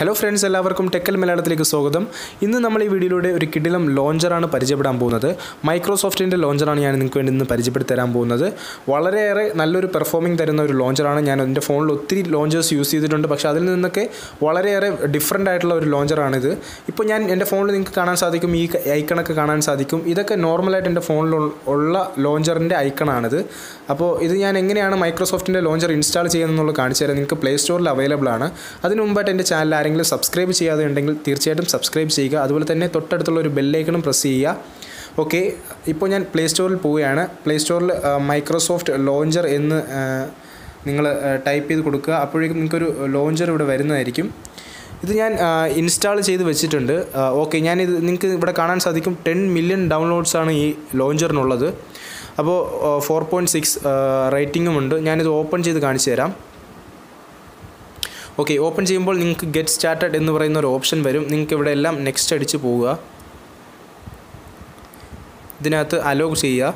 Hello friends എല്ലാവർക്കും ടെക്കൽ മലയാളത്തിലേക്ക് സ്വാഗതം. ഇന്ന് നമ്മൾ ഈ വീഡിയോയിലൂടെ ഒരു കിടിലം ലോഞ്ചറാണ് പരിചയപ്പെടാൻ പോകുന്നത്. മൈക്രോസോഫ്റ്റിന്റെ ലോഞ്ചറാണ് ഞാൻ നിങ്ങൾക്ക് വേണ്ടി ഇന്ന് പരിചയപ്പെടുത്തി തരാൻ പോകുന്നത്. വളരെയേറെ നല്ലൊരു പെർഫോമിംഗ് തരുന്ന ഒരു ലോഞ്ചറാണ് ഞാൻ എന്റെ ഫോണിൽ ഒത്തിരി ലോഞ്ചേഴ്സ് യൂസ് ചെയ്തിട്ടുണ്ട്. പക്ഷേ അതിൽ നിന്നൊക്കെ വളരെയേറെ ഡിഫറെന്റ് ആയിട്ടുള്ള ഒരു ലോഞ്ചറാണിത് ഇപ്പോൾ ഞാൻ എന്റെ ഫോണിൽ നിങ്ങൾക്ക് കാണാൻ സാധിക്കും. ഈ ഐക്കണൊക്കെ കാണാൻ സാധിക്കും. ഇതൊക്കെ നോർമലായിട്ട് എന്റെ ഫോണിൽ ഉള്ള ലോഞ്ചറിന്റെ ഐക്കണാണിത് അപ്പോൾ ഇത് ഞാൻ എങ്ങനെയാണ് മൈക്രോസോഫ്റ്റിന്റെ ലോഞ്ചർ ഇൻസ്റ്റാൾ ചെയ്യുന്നതെന്നുള്ളത് കാണിച്ചു തരാം. നിങ്ങൾക്ക് പ്ലേ സ്റ്റോറിൽ അവൈലബിൾ ആണ്. അതിന് മുമ്പായിട്ട് എന്റെ ചാനൽ ആരെങ്കിലും സബ്സ്ക്രൈബ് ചെയ്യാതെ ഉണ്ടെങ്കിൽ തീർച്ചയായിട്ടും സബ്സ്ക്രൈബ് ചെയ്യുക. അതുപോലെ തന്നെ തൊട്ടടുത്തുള്ള ഒരു ബെല്ലൈക്കണും പ്രസ് ചെയ്യുക. ഓക്കെ ഇപ്പോൾ ഞാൻ പ്ലേ സ്റ്റോറിൽ പോവുകയാണ്. പ്ലേ സ്റ്റോറിൽ മൈക്രോസോഫ്റ്റ് ലോഞ്ചർ എന്ന് നിങ്ങൾ ടൈപ്പ് ചെയ്ത് കൊടുക്കുക. അപ്പോഴേക്കും നിങ്ങൾക്കൊരു ലോഞ്ചർ ഇവിടെ വരുന്നതായിരിക്കും. ഇത് ഞാൻ ഇൻസ്റ്റാൾ ചെയ്ത് വെച്ചിട്ടുണ്ട്. ഓക്കെ ഞാനിത് നിങ്ങൾക്ക് ഇവിടെ കാണാൻ സാധിക്കും. ടെൻ മില്യൺ ഡൗൺലോഡ്സാണ് ഈ ലോഞ്ചറിനുള്ളത് അപ്പോൾ ഫോർ പോയിന്റ് സിക്സ് റേറ്റിംഗും ഉണ്ട്. ഞാനിത് ഓപ്പൺ ചെയ്ത് കാണിച്ചു തരാം. ഓക്കെ ഓപ്പൺ ചെയ്യുമ്പോൾ നിങ്ങൾക്ക് ഗെറ്റ് സ്റ്റാർട്ടഡ് എന്ന് പറയുന്ന ഒരു ഓപ്ഷൻ വരും. നിങ്ങൾക്ക് ഇവിടെ എല്ലാം നെക്സ്റ്റ് അടിച്ച് പോവുക. ഇതിനകത്ത് അലോഗ് ചെയ്യുക.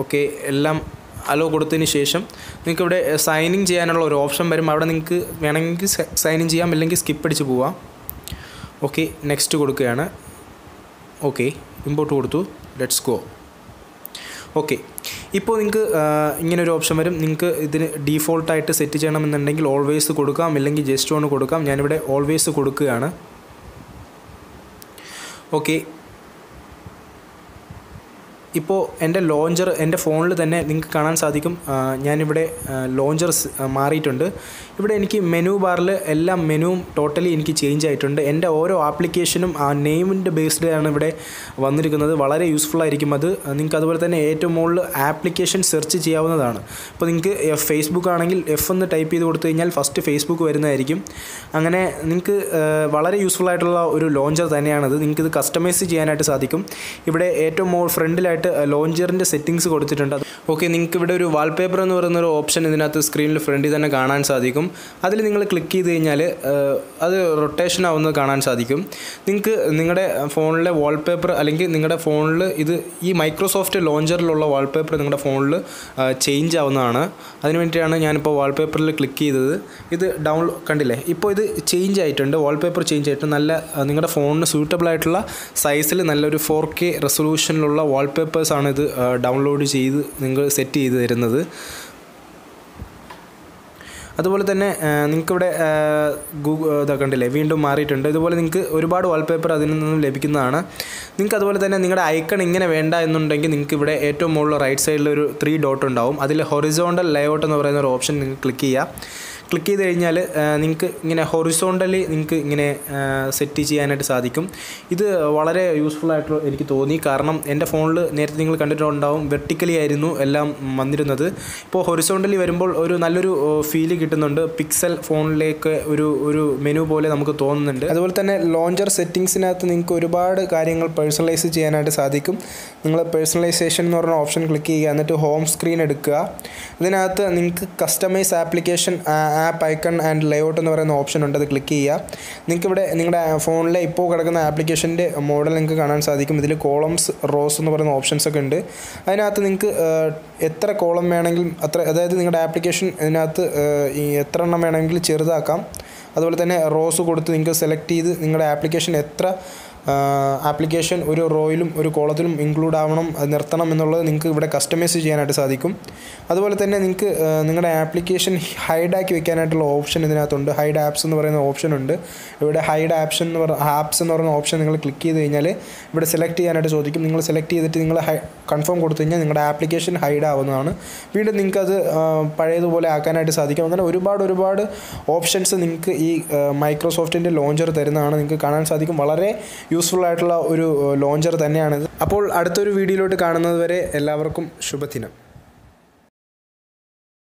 ഓക്കെ എല്ലാം അലോ കൊടുത്തതിന് ശേഷം നിങ്ങൾക്ക് ഇവിടെ സൈനിങ് ചെയ്യാനുള്ള ഒരു ഓപ്ഷൻ വരും. അവിടെ നിങ്ങൾക്ക് വേണമെങ്കിൽ സൈൻ ഇൻ ചെയ്യാം. അല്ലെങ്കിൽ സ്കിപ്പ് അടിച്ച് പോവാം ഓക്കെ നെക്സ്റ്റ് കൊടുക്കുകയാണ്. ഓക്കെ ഇമ്പോർട്ട് കൊടുത്തു. ലെറ്റ്സ് ഗോ ഓക്കെ ഇപ്പോൾ നിങ്ങൾക്ക് ഇങ്ങനെ ഒരു ഓപ്ഷൻ വരും. നിങ്ങൾക്ക് ഇതിന് ഡീഫോൾട്ടായിട്ട് സെറ്റ് ചെയ്യണമെന്നുണ്ടെങ്കിൽ ഓൾവേസ് കൊടുക്കാം. ഇല്ലെങ്കിൽ ജസ്റ്റ് ഓൺ കൊടുക്കാം. ഞാനിവിടെ ഓൾവേസ് കൊടുക്കുകയാണ്. ഓക്കെ ഇപ്പോൾ എന്റെ ലോഞ്ചർ എന്റെ ഫോണിൽ തന്നെ നിങ്ങൾക്ക് കാണാൻ സാധിക്കും. ഞാനിവിടെ ലോഞ്ചർ മാറിയിട്ടുണ്ട്. ഇവിടെ എനിക്ക് മെനു ബാറിൽ എല്ലാ മെനുവും ടോട്ടലി എനിക്ക് ചേഞ്ച് ആയിട്ടുണ്ട്. എന്റെ ഓരോ ആപ്ലിക്കേഷനും ആ നെയിമിന്റെ ബേസ്ഡ് ആണ് ഇവിടെ വന്നിരിക്കുന്നത്. വളരെ യൂസ്ഫുൾ ആയിരിക്കും അത്. നിങ്ങൾക്ക് അതുപോലെ തന്നെ ഏറ്റവും മുകളിൽ ആപ്ലിക്കേഷൻ സെർച്ച് ചെയ്യാവുന്നതാണ്. ഇപ്പോൾ നിങ്ങൾക്ക് ഫേസ്ബുക്ക് ആണെങ്കിൽ എഫ് എന്ന് ടൈപ്പ് ചെയ്ത് കൊടുത്തു കഴിഞ്ഞാൽ ഫസ്റ്റ് ഫേസ്ബുക്ക് വരുന്നതായിരിക്കും. അങ്ങനെ നിങ്ങൾക്ക് വളരെ യൂസ്ഫുൾ ആയിട്ടുള്ള ഒരു ലോഞ്ചർ തന്നെയാണത്. നിങ്ങൾക്ക് ഇത് കസ്റ്റമൈസ് ചെയ്യാനായിട്ട് സാധിക്കും. ഇവിടെ ഏറ്റവും മുകൾ ഫ്രണ്ടിലായിട്ട് ആയിട്ട് ലോഞ്ചറിന്റെ സെറ്റിങ്സ് കൊടുത്തിട്ടുണ്ട്. ഓക്കെ നിങ്ങൾക്ക് ഇവിടെ ഒരു വാൾപേപ്പർ എന്ന് പറയുന്ന ഒരു ഓപ്ഷൻ ഇതിനകത്ത് സ്ക്രീനിൽ ഫ്രണ്ടിൽ തന്നെ കാണാൻ സാധിക്കും. അതിൽ നിങ്ങൾ ക്ലിക്ക് ചെയ്ത് കഴിഞ്ഞാൽ അത് റൊട്ടേഷൻ ആവുന്നത് കാണാൻ സാധിക്കും. നിങ്ങൾക്ക് നിങ്ങളുടെ ഫോണിലെ വാൾപേപ്പർ അല്ലെങ്കിൽ നിങ്ങളുടെ ഫോണിൽ ഇത് ഈ മൈക്രോസോഫ്റ്റ് ലോഞ്ചറിലുള്ള വാൾപേപ്പർ നിങ്ങളുടെ ഫോണിൽ ചേഞ്ച് ആവുന്നതാണ്. അതിന് വേണ്ടിയിട്ടാണ് ഞാനിപ്പോൾ വാൾപേപ്പറിൽ ക്ലിക്ക് ചെയ്തത്. ഇത് ഡൗൺലോ കണ്ടില്ലേ? ഇപ്പോൾ ഇത് ചേഞ്ച് ആയിട്ടുണ്ട്. വാൾപേപ്പർ ചേഞ്ച് ആയിട്ട് നല്ല നിങ്ങളുടെ ഫോണിന് സൂട്ടബിൾ ആയിട്ടുള്ള സൈസിൽ നല്ലൊരു ഫോർ കെ റെസൊല്യൂഷനിലുള്ള വാൾപേപ്പർ പേപ്പേഴ്സാണ് ഇത് ഡൗൺലോഡ് ചെയ്ത് നിങ്ങൾ സെറ്റ് ചെയ്ത് തരുന്നത്. അതുപോലെ തന്നെ നിങ്ങൾക്കിവിടെ ഗൂഗിൾ ഇതൊക്കെ ഉണ്ടല്ലേ വീണ്ടും മാറിയിട്ടുണ്ട്. ഇതുപോലെ നിങ്ങൾക്ക് ഒരുപാട് വാൾപേപ്പർ അതിൽ നിന്നും ലഭിക്കുന്നതാണ്. നിങ്ങൾക്ക് അതുപോലെ തന്നെ നിങ്ങളുടെ ഐക്കൺ ഇങ്ങനെ വേണ്ട എന്നുണ്ടെങ്കിൽ നിങ്ങൾക്ക് ഇവിടെ ഏറ്റവും മുകളിൽ റൈറ്റ് സൈഡിൽ ഒരു ത്രീ ഡോട്ട് ഉണ്ടാവും. അതിൽ ഹൊറിസോണ്ടൽ ലേഔട്ട് എന്ന് പറയുന്ന ഒരു ഓപ്ഷൻ നിങ്ങൾക്ക് ക്ലിക്ക് ചെയ്യുക ക്ലിക്ക് ചെയ്ത് കഴിഞ്ഞാൽ നിങ്ങൾക്ക് ഇങ്ങനെ ഹൊറിസോണ്ടലി നിങ്ങൾക്ക് ഇങ്ങനെ സെറ്റ് ചെയ്യാനായിട്ട് സാധിക്കും. ഇത് വളരെ യൂസ്ഫുൾ ആയിട്ട് എനിക്ക് തോന്നി. കാരണം എന്റെ ഫോണിൽ നേരത്തെ നിങ്ങൾ കണ്ടിട്ടുണ്ടാവും വെർട്ടിക്കലി ആയിരുന്നു എല്ലാം വന്നിരുന്നത്. ഇപ്പോൾ ഹൊറിസോണ്ടലി വരുമ്പോൾ ഒരു നല്ലൊരു ഫീൽ കിട്ടുന്നുണ്ട്. പിക്സൽ ഫോണിലേക്ക് ഒരു ഒരു മെനു പോലെ നമുക്ക് തോന്നുന്നുണ്ട്. അതുപോലെ തന്നെ ലോഞ്ചർ സെറ്റിങ്സിനകത്ത് നിങ്ങൾക്ക് ഒരുപാട് കാര്യങ്ങൾ പേഴ്സണലൈസ് ചെയ്യാനായിട്ട് സാധിക്കും. നിങ്ങൾ പേഴ്സണലൈസേഷൻ എന്ന് പറഞ്ഞ ഓപ്ഷൻ ക്ലിക്ക് ചെയ്യുക എന്നിട്ട് ഹോം സ്ക്രീൻ എടുക്കുക. ഇതിനകത്ത് നിങ്ങൾക്ക് customise application app icon and layout എന്ന് പറയുന്ന ഓപ്ഷൻ ഉണ്ട്. അത് ക്ലിക്ക് ചെയ്യുക. നിങ്ങൾക്ക് ഇവിടെ നിങ്ങളുടെ ഫോണിലെ ഇപ്പോൾ കിടക്കുന്ന ആപ്ലിക്കേഷന്റെ മോഡൽ നിങ്ങൾക്ക് കാണാൻ സാധിക്കും. ഇതിൽ കോളംസ് റോസ് എന്ന് പറയുന്ന ഓപ്ഷൻസ് ഒക്കെ ഉണ്ട്. അതിനകത്ത് നിങ്ങൾക്ക് എത്ര കോളം വേണമെങ്കിലും അത്ര അതായത് നിങ്ങളുടെ ആപ്ലിക്കേഷൻ ഇതിനകത്ത് എത്ര എണ്ണം വേണമെങ്കിലും ചെറുതാക്കാം. അതുപോലെ തന്നെ റോസ് കൊടുത്ത് നിങ്ങൾക്ക് സെലക്ട് ചെയ്ത് നിങ്ങളുടെ ആപ്ലിക്കേഷൻ എത്ര ആപ്ലിക്കേഷൻ ഒരു റോയിലും ഒരു കോളത്തിലും ഇൻക്ലൂഡ് ആവണം നിർത്തണം എന്നുള്ളത് നിങ്ങൾക്ക് ഇവിടെ കസ്റ്റമൈസ് ചെയ്യാനായിട്ട് സാധിക്കും. അതുപോലെ തന്നെ നിങ്ങൾക്ക് നിങ്ങളുടെ ആപ്ലിക്കേഷൻ ഹൈഡാക്കി വെക്കാനായിട്ടുള്ള ഓപ്ഷൻ ഇതിനകത്തുണ്ട്. ഹൈഡ് ആപ്സ് എന്ന് പറയുന്ന ഓപ്ഷൻ ഉണ്ട്. ഇവിടെ ഹൈഡ് ആപ്ഷൻ എന്ന് പറഞ്ഞ ആപ്സ് എന്ന് പറയുന്ന ഓപ്ഷൻ നിങ്ങൾ ക്ലിക്ക് ചെയ്ത് കഴിഞ്ഞാൽ ഇവിടെ സെലക്ട് ചെയ്യാനായിട്ട് ചോദിക്കും. നിങ്ങൾ സെലക്ട് ചെയ്തിട്ട് നിങ്ങൾ കൺഫേം കൊടുത്തു കഴിഞ്ഞാൽ നിങ്ങളുടെ ആപ്ലിക്കേഷൻ ഹൈഡ് ആവുന്നതാണ്. വീണ്ടും നിങ്ങൾക്കത് പഴയതുപോലെ ആക്കാനായിട്ട് സാധിക്കും. അങ്ങനെ ഒരുപാട് ഒരുപാട് ഓപ്ഷൻസ് നിങ്ങൾക്ക് ഈ മൈക്രോസോഫ്റ്റിന്റെ ലോഞ്ചർ തരുന്നതാണ് നിങ്ങൾക്ക് കാണാൻ സാധിക്കും. വളരെ യൂസ്ഫുൾ ആയിട്ടുള്ള ഒരു ലോഞ്ചർ തന്നെയാണിത്. അപ്പോൾ അടുത്തൊരു വീഡിയോയിലോട്ട് കാണുന്നത് വരെ എല്ലാവർക്കും ശുഭദിനം.